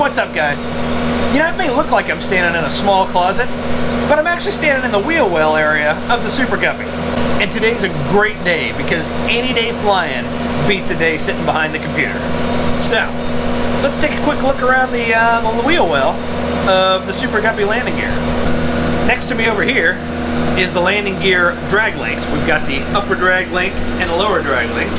what's up guys? You know, it may look like I'm standing in a small closet, but I'm actually standing in the wheel well area of the Super Guppy. And today's a great day because any day flying beats a day sitting behind the computer. So, let's take a quick look around the, uh, the wheel well of the Super Guppy landing gear. Next to me over here is the landing gear drag links. We've got the upper drag link and a lower drag link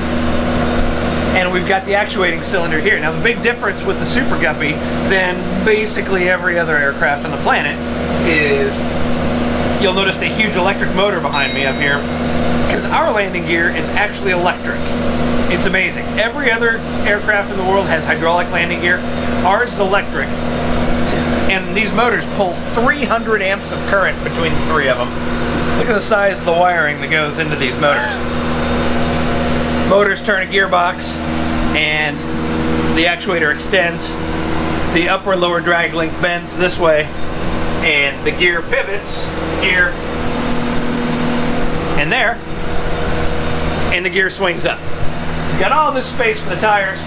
and we've got the actuating cylinder here. Now the big difference with the Super Guppy than basically every other aircraft on the planet is you'll notice the huge electric motor behind me up here because our landing gear is actually electric. It's amazing. Every other aircraft in the world has hydraulic landing gear. Ours is electric. And these motors pull 300 amps of current between the three of them. Look at the size of the wiring that goes into these motors motors turn a gearbox and the actuator extends. The upper and lower drag link bends this way and the gear pivots here and there and the gear swings up. Got all this space for the tires.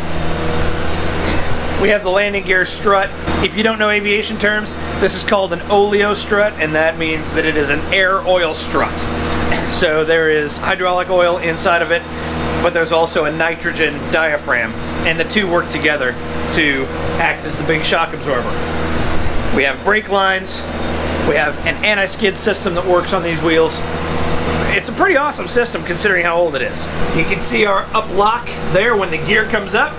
We have the landing gear strut. If you don't know aviation terms, this is called an oleo strut and that means that it is an air oil strut. So there is hydraulic oil inside of it but there's also a nitrogen diaphragm, and the two work together to act as the big shock absorber. We have brake lines, we have an anti-skid system that works on these wheels. It's a pretty awesome system considering how old it is. You can see our up lock there when the gear comes up.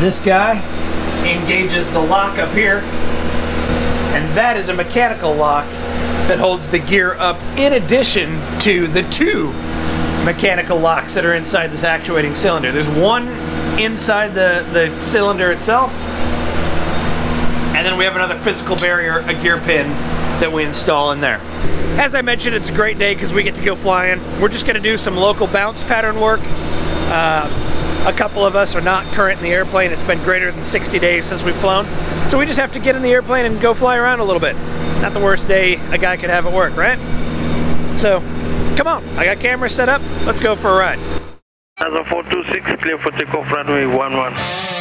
This guy engages the lock up here, and that is a mechanical lock that holds the gear up in addition to the two mechanical locks that are inside this actuating cylinder. There's one inside the, the cylinder itself, and then we have another physical barrier, a gear pin, that we install in there. As I mentioned, it's a great day because we get to go flying. We're just going to do some local bounce pattern work. Uh, a couple of us are not current in the airplane. It's been greater than 60 days since we've flown. So we just have to get in the airplane and go fly around a little bit. Not the worst day a guy could have at work, right? So come on, I got cameras set up. Let's go for a ride. As a 426, clear for takeoff runway 11.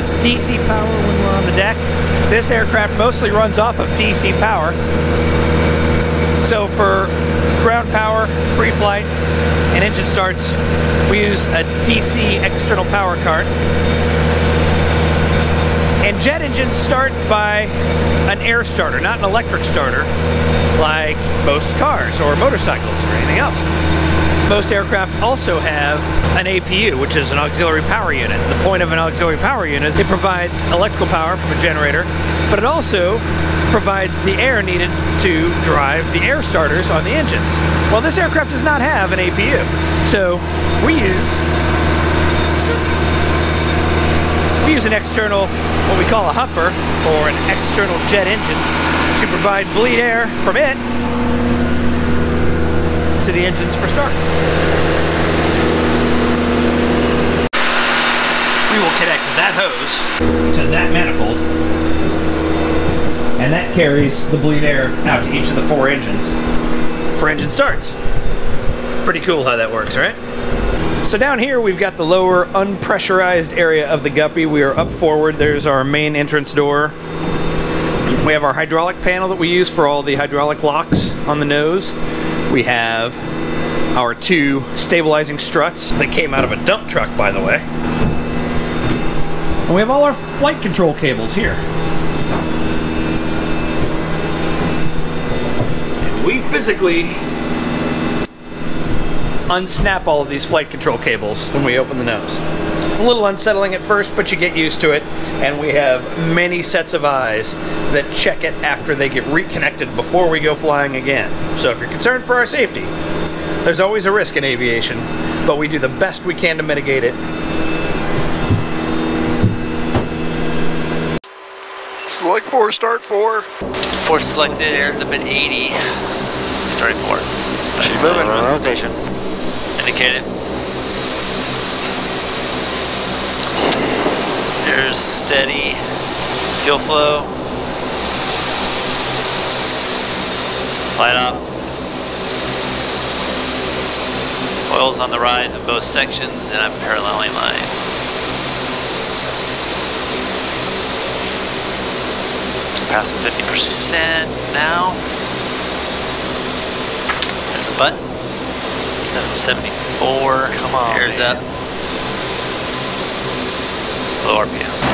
Us DC power when we're on the deck. This aircraft mostly runs off of DC power. So for ground power, pre-flight, and engine starts, we use a DC external power cart. And jet engines start by an air starter, not an electric starter, like most cars or motorcycles or anything else. Most aircraft also have an APU, which is an auxiliary power unit. The point of an auxiliary power unit is it provides electrical power from a generator, but it also provides the air needed to drive the air starters on the engines. Well, this aircraft does not have an APU, so we use we use an external, what we call a huffer, or an external jet engine, to provide bleed air from it to the engines for start. We will connect that hose to that manifold, and that carries the bleed air out to each of the four engines for engine starts. Pretty cool how that works, right? So down here we've got the lower unpressurized area of the guppy. We are up forward. There's our main entrance door. We have our hydraulic panel that we use for all the hydraulic locks on the nose. We have our two stabilizing struts that came out of a dump truck, by the way. And we have all our flight control cables here. And we physically unsnap all of these flight control cables when we open the nose. It's a little unsettling at first, but you get used to it, and we have many sets of eyes that check it after they get reconnected before we go flying again. So if you're concerned for our safety, there's always a risk in aviation, but we do the best we can to mitigate it. Select four, start four. 4 selected, airs up at 80. Starting four. She's moving on rotation. Indicated. There's steady fuel flow. Light up. Oil's on the rise in both sections and I'm paralleling line. Passing 50% now. There's a button. 774. Come on, Airs man. up. Orbia.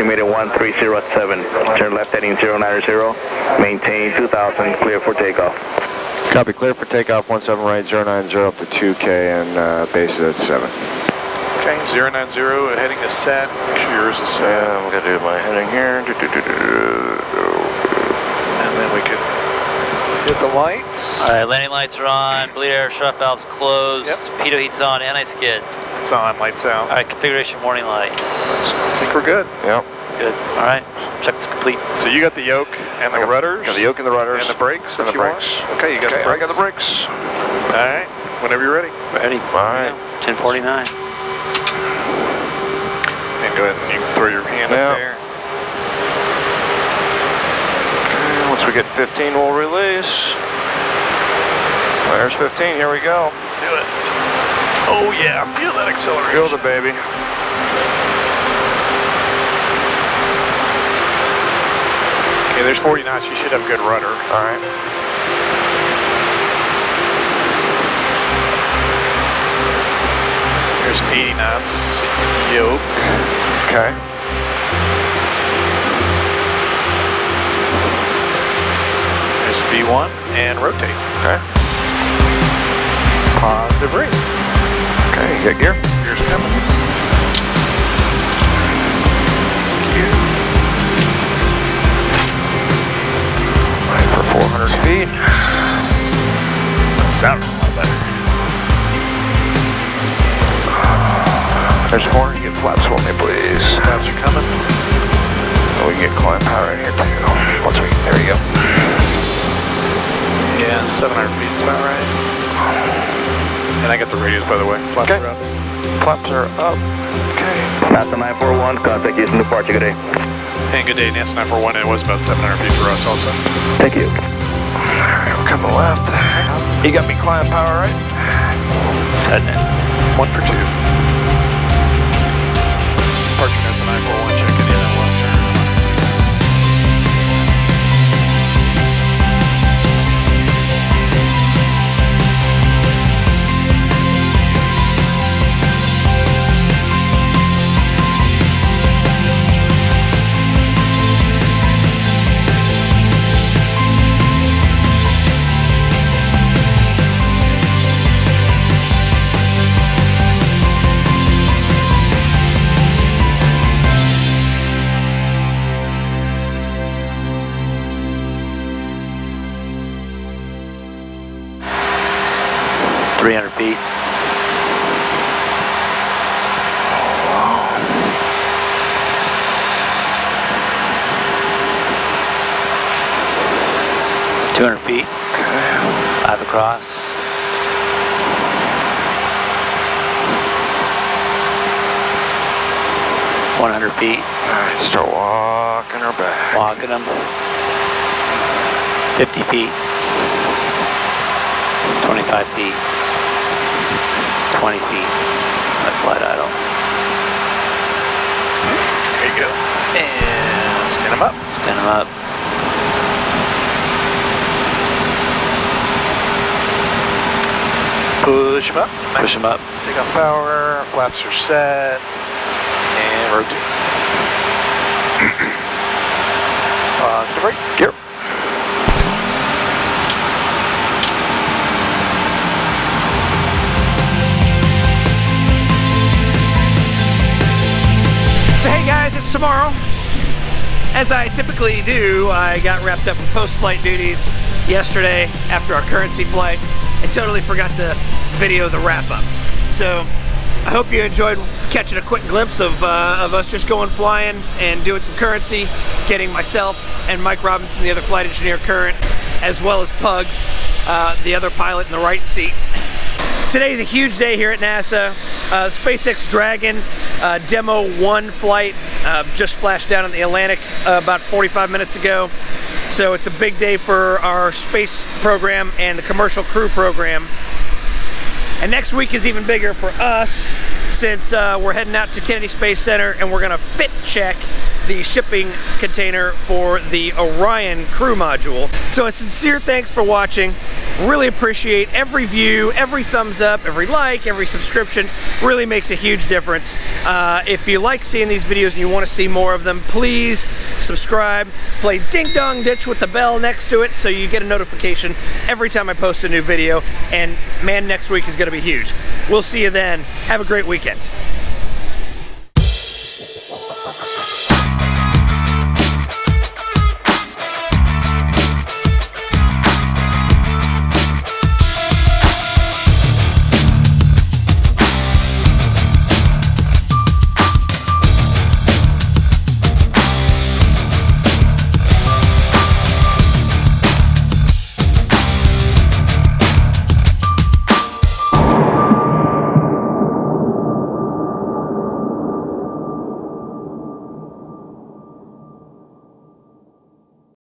Estimated 1307. Turn left heading 090. Maintain 2000. Clear for takeoff. Copy, clear for takeoff, 17 right, 090 up to 2K and uh, base is at 7. Okay, 090, heading is set. Make sure yours is set. Yeah, I'm going to do my heading here. Do, do, do, do, do. And then we can hit the lights. Alright, landing lights are on, bleed air shut valves closed, Yep. pitot heat's on, anti-skid. It's on, lights out. Alright, configuration warning lights. I think we're good. Yep. Good. Alright, check is complete. So you got the yoke and the I got- rudders. Got the yoke and the rudders. And the brakes, And the brakes. want. Okay, you got Okay, the I brakes. got the brakes. All right, whenever you're ready. Ready. All right. 1049. And go ahead and you can throw your hand Yeah. up there. Okay, Once we get 15, we'll release. There's 15, here we go. Let's do it. Oh yeah, feel that acceleration. Feel the baby. Okay, there's 40 knots. You should have good rudder. All right. There's 80 knots. Yoke. Okay. There's V1 and rotate. Okay. Positive ring. Okay, you got gear? Here's coming. 400 feet. That sounds a lot better. There's four. You get flaps for me, please. Flaps are coming. Oh, we can get climb power in here too. Once we, there you go. Yeah, 700 feet is about right. And I got the radios, by the way. Flaps Okay. are up. Flaps are up. Okay. NASA 941. Contact Houston departure. Good day. And good day, NASA 941. It was about 700 feet for us also. Thank you. Alright, we'll come to left. You got me climb power, right? Setting it. One for two. Departure NASA 941. 300 feet. Two hundred feet. Five across. One hundred feet. Alright, start walking her back. Walking them. 50 feet. 25 feet. 20 feet. Let flight idle. There you go. And stand them up. Spin them up. Push them up. Push them up. Take off power. Flaps are set. And rotate. Positive brake. Gear. Tomorrow. As I typically do, I got wrapped up in post-flight duties yesterday after our currency flight and totally forgot to video the wrap-up. So I hope you enjoyed catching a quick glimpse of, uh, of us just going flying and doing some currency, getting myself and Mike Robinson, the other flight engineer current, as well as Pugs, uh, the other pilot in the right seat. Today's a huge day here at NASA. Uh, SpaceX Dragon uh, Demo 1 flight uh, just splashed down in the Atlantic uh, about 45 minutes ago. So it's a big day for our space program and the commercial crew program. And next week is even bigger for us since uh, we're heading out to Kennedy Space Center and we're gonna fit check the shipping container for the Orion crew module. So a sincere thanks for watching. Really appreciate every view, every thumbs up, every like, every subscription. Really makes a huge difference. Uh, if you like seeing these videos and you want to see more of them, please subscribe. Play Ding Dong Ditch with the bell next to it so you get a notification every time I post a new video. And man, next week is going to be huge. We'll see you then. Have a great weekend.